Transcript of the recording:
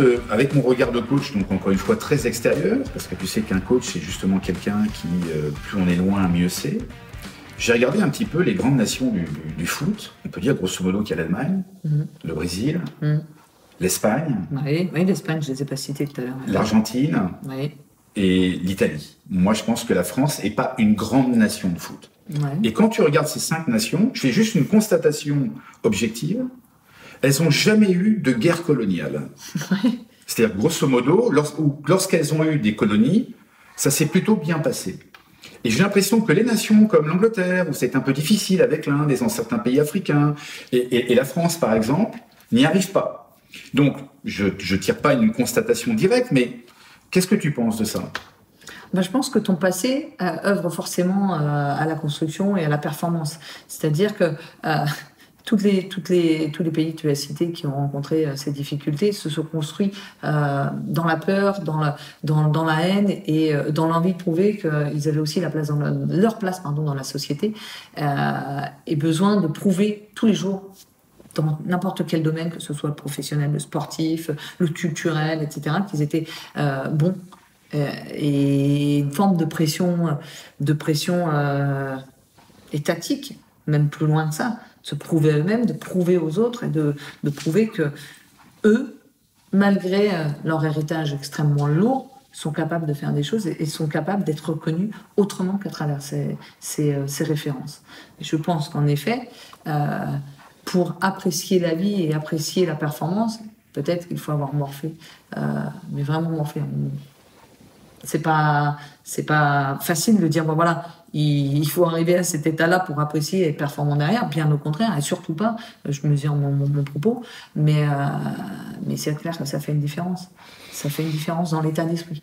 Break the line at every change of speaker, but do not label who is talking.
euh, avec mon regard de coach, donc encore une fois très extérieur, parce que tu sais qu'un coach, c'est justement quelqu'un qui, euh, plus on est loin, mieux c'est. J'ai regardé un petit peu les grandes nations du, du- du foot. On peut dire grosso modo qu'il y a l'Allemagne,
Mhm.
le Brésil,
Mhm.
l'Espagne,
Oui, oui l'Espagne, je ne les ai pas cités tout à l'heure.
l'Argentine
Oui,
et l'Italie. Moi, je pense que la France n'est pas une grande nation de foot.
ouais.
Et quand tu regardes ces cinq nations, je fais juste une constatation objective. Elles n'ont jamais eu de guerre coloniale. C'est-à-dire, grosso modo, lorsqu'elles ont eu des colonies, ça s'est plutôt bien passé. Et j'ai l'impression que les nations comme l'Angleterre, où c'est un peu difficile avec l'Inde et dans certains pays africains, et, et- et la France par exemple, n'y arrivent pas. Donc, je ne tire pas une constatation directe, mais qu'est-ce que tu penses de ça?
Ben, je pense que ton passé euh, œuvre forcément euh, à la construction et à la performance. C'est-à-dire que euh, toutes les, toutes les, tous les pays que tu as cités qui ont rencontré euh, ces difficultés se sont construits euh, dans la peur, dans la, dans, dans la haine et euh, dans l'envie de prouver qu'ils avaient aussi la place leur place pardon, dans la société et besoin de prouver tous les jours dans n'importe quel domaine, que ce soit le professionnel, le sportif, le culturel, etc., qu'ils étaient bons. Et une forme de pression, de pression étatique, même plus loin que ça, se prouver eux-mêmes, de prouver aux autres et de, de prouver que eux, malgré euh, leur héritage extrêmement lourd, sont capables de faire des choses et, sont capables d'être reconnus autrement qu'à travers ces, ces, euh, ces références. Et je pense qu'en effet, euh, pour apprécier la vie et apprécier la performance, peut-être qu'il faut avoir morphé, mais vraiment morphé. C'est pas, c'est pas facile de dire bon voilà, il, faut arriver à cet état-là pour apprécier et être performant derrière. Bien au contraire, et surtout pas. Je mesure mon propos, mais euh, mais c'est clair que ça fait une différence. Ça fait une différence dans l'état d'esprit.